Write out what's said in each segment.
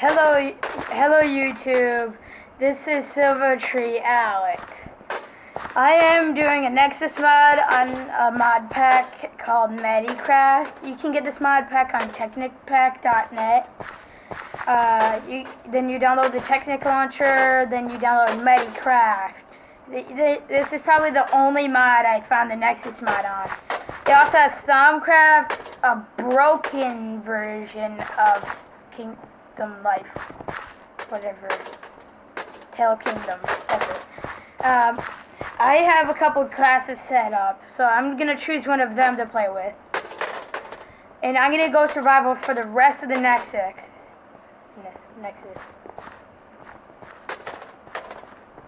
Hello, hello YouTube. This is Silvertree Alex. I am doing a Nexus mod on a mod pack called Medicraft. You can get this mod pack on technicpack.net. Uh, you, then you download the Technic launcher, then you download Medicraft. The, the, this is probably the only mod I found the Nexus mod on. It also has Thaumcraft, a broken version of Kingdom Life, whatever, Tale Kingdom, it. Um, I have a couple classes set up, so I'm gonna choose one of them to play with. And I'm gonna go survival for the rest of the Nexus. Nexus.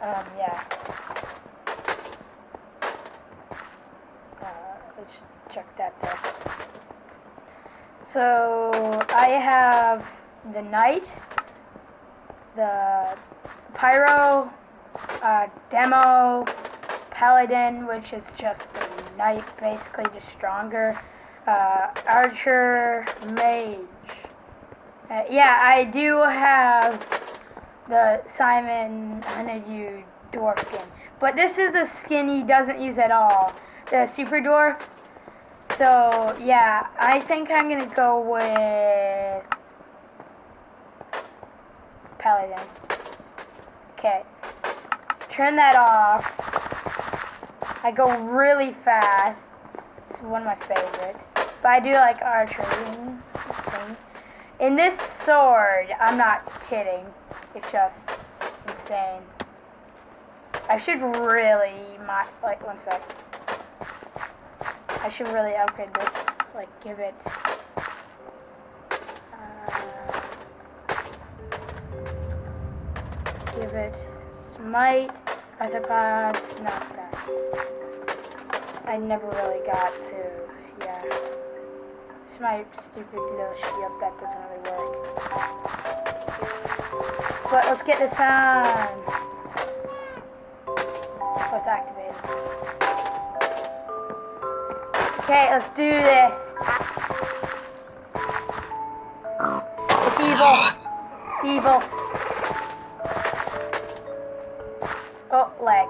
Um, yeah. Uh, let's check that there. So, I have the Knight, the Pyro, uh, Demo, Paladin, which is just the Knight, basically just stronger, uh, Archer, Mage. Uh, yeah, I do have the Simon Honeydew dwarf skin. But this is the skin he doesn't use at all. The super dwarf. So, yeah, I think I'm to go with Paladin. Okay. Turn that off. I go really fast. It's one of my favorites. But I do like archery. In this sword, I'm not kidding. It's just insane. I should really, my, like, one sec. I should really upgrade this. Like, give it. Give it smite, arthropods, not that. I never really got to, yeah my stupid little shield that doesn't really work. But let's get this on. It's activated. Okay, let's do this. It's evil. It's evil. Oh, lag.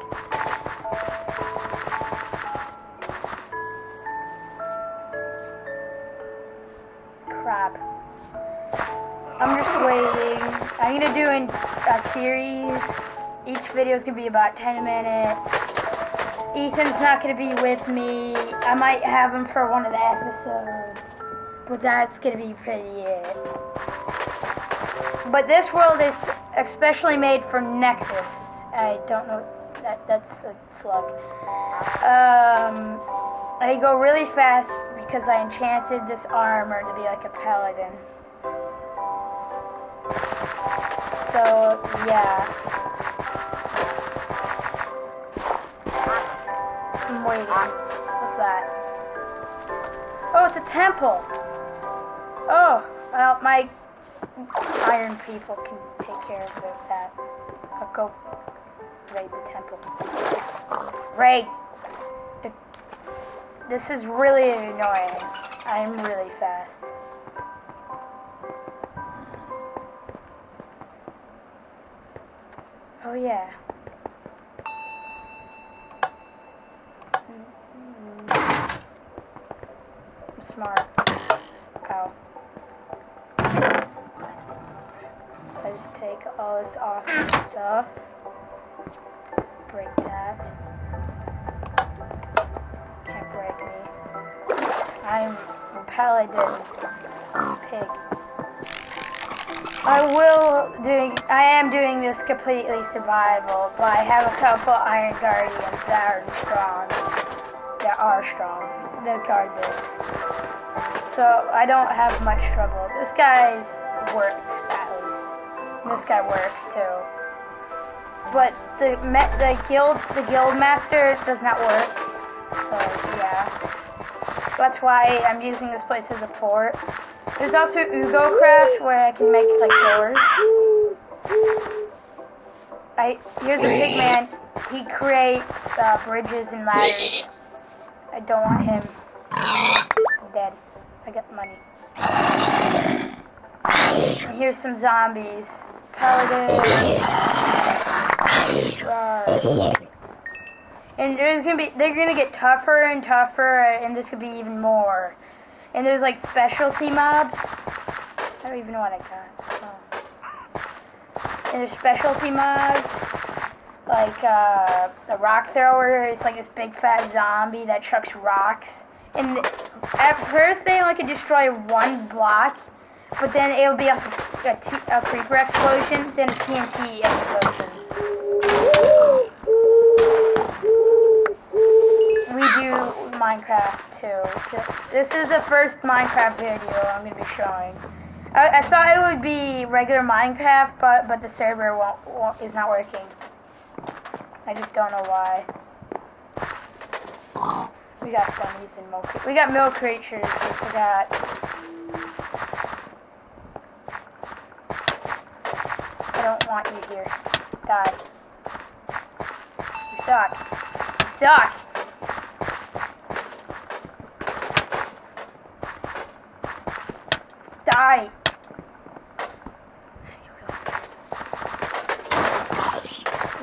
I'm just waiting. I'm gonna do a series. Each video is gonna be about 10 minutes. Ethan's not gonna be with me. I might have him for one of the episodes, but that's gonna be pretty it. But this world is especially made for Nexus. I don't know. That that's a slug. Um, I go really fast because I enchanted this armor to be like a paladin. So, yeah. I'm waiting. What's that? Oh, it's a temple! Oh, well, my iron people can take care of that. I'll go raid the temple. Raid! This is really annoying. I'm really fast. Oh yeah. I'm smart. Ow. I just take all this awesome stuff. Break that. Can't break me. I'm a paladin pig. I will doing. I am doing this completely survival, but I have a couple Iron Guardians that are strong. That are strong. That guard this. So I don't have much trouble. This guy's works at least. This guy works too. But the the guild the guild master does not work. So yeah. That's why I'm using this place as a fort. There's also Ugo Craft where I can make like doors. I here's a pig man. He creates uh, bridges and ladders. I don't want him dead. I got money. Here's some zombies. And there's gonna be they're gonna get tougher and tougher and there's gonna be even more. And there's like specialty mobs. I don't even know what I got. Oh. And there's specialty mobs. Like uh, a rock thrower, it's like this big fat zombie that chucks rocks. And at first they only can destroy one block, but then it'll be a, a, t- a creeper explosion, then a TNT explosion. We do Minecraft too. This is the first Minecraft video I'm gonna be showing. I, I thought it would be regular Minecraft, but but the server won't, won't is not working. I just don't know why. We got bunnies and milk. We got milk creatures. We forgot. I don't want you here. Die. You suck. You suck. Die.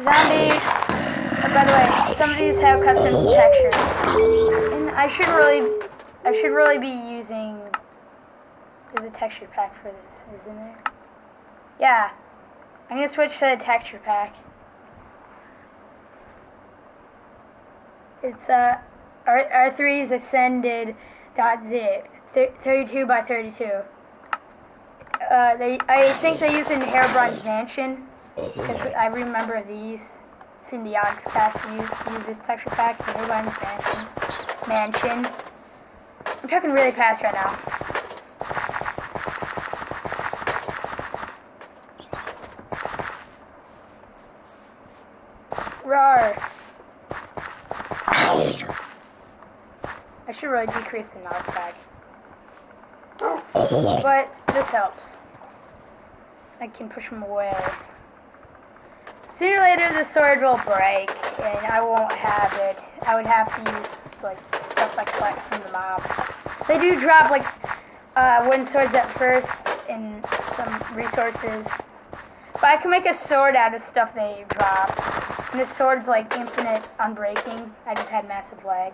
Zombie. Oh, by the way, some of these have custom textures. And I should really, I should really be using. There's a texture pack for this, isn't there? Yeah. I'm gonna switch to the texture pack. It's uh, R R3's ascended zip, 32 by 32. Uh, they, I think they use it in Herobrine's Mansion. I remember these. Seen the Yogscast use, use this texture pack in Herobrine's Mansion. Mansion. I'm talking really fast right now. Roar. I should really decrease the knockback. But this helps. I can push them away. Sooner or later the sword will break and I won't have it. I would have to use like stuff like collect from the mobs. They do drop like uh, wooden swords at first and some resources. But I can make a sword out of stuff they drop. And this sword's like infinite unbreaking. I just had massive lag.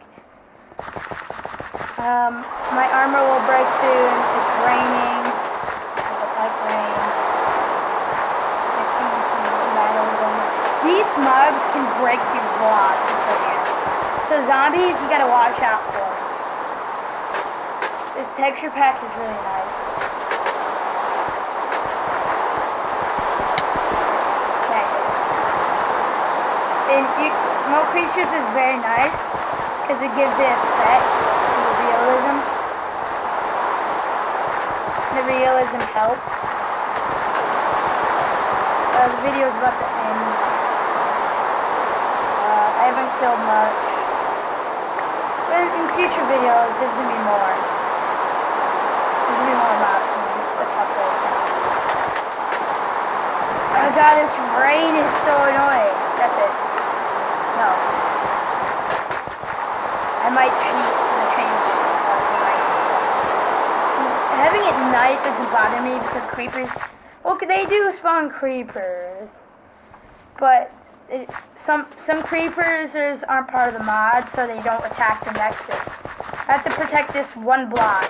Um, my armor will break soon. It's raining. I don't like rain. I see some. These mobs can break through blocks. So zombies, you gotta watch out for. This texture pack is really nice. Okay. And you, Mo Creatures is very nice because it gives it effect to the realism. The realism helps. Uh, the video is about to end. Uh, I haven't killed much. But in future videos, there's gonna be more. There's gonna be more maps than just a couple. Oh god, this rain is so annoying. That's it. No. I might cheat and change uh, the rain. Having it night doesn't bother me because creepers. Well, they do spawn creepers, but it, some some creepers aren't part of the mod, so they don't attack the nexus. I have to protect this one block.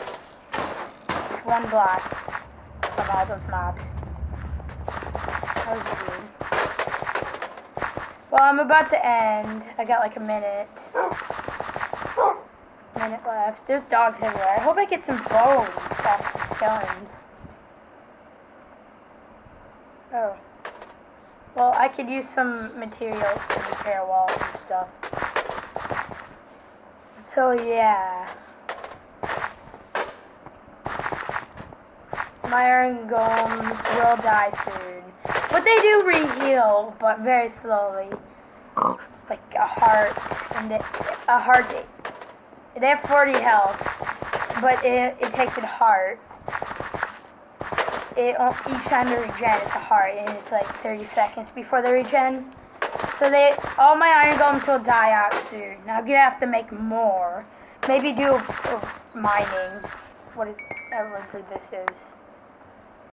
This one block from all those mobs. That was weird. Well, I'm about to end. I got like a minute. Minute left. There's dogs everywhere. I hope I get some bones off some skeletons. Oh. Well, I could use some materials to repair walls and stuff. So, yeah. My iron golems will die soon. But they do re-heal, but very slowly. Like a heart, and a heart. They have 40 health, but it, it takes it heart. It uh, each time they regen, it's a heart, and it's like 30 seconds before they regen. So they, all my iron golems will die out soon. Now I'm gonna have to make more. Maybe do a, a mining. What is, I don't this is.